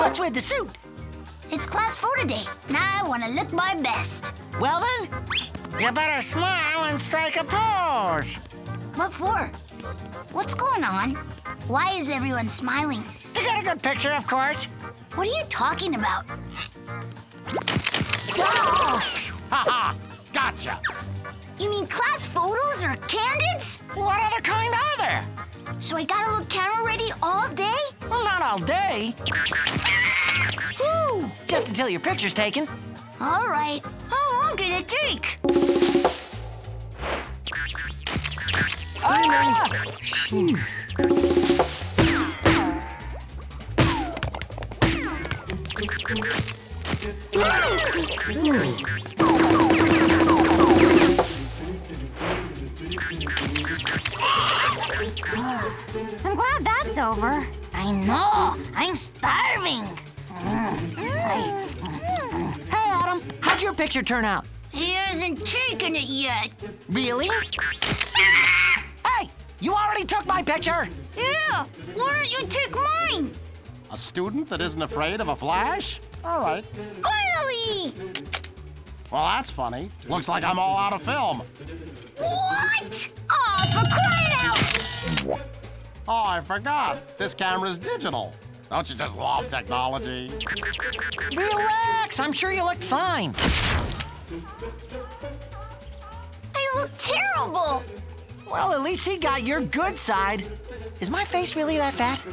What's with the suit? It's class photo day. Now I want to look my best. Well then, you better smile and strike a pose. What for? What's going on? Why is everyone smiling? To get a good picture, of course. What are you talking about? Oh, Ha ha! Gotcha! you mean class photos or candids? What other kind are there? So I gotta look camera ready all day? Well, not all day. Woo! Just until your picture's taken. All right. How long can it take? I'm glad that's over. I know. I'm starving. Hey, Adam, how'd your picture turn out? He hasn't taken it yet. Really? hey, you already took my picture. Yeah. Why don't you take mine? A student that isn't afraid of a flash? All right. Finally! Well, that's funny. Looks like I'm all out of film. What? Aw, for crying out! Oh, I forgot. This camera's digital. Don't you just love technology? Relax, I'm sure you look fine. I look terrible. Well, at least he got your good side. Is my face really that fat?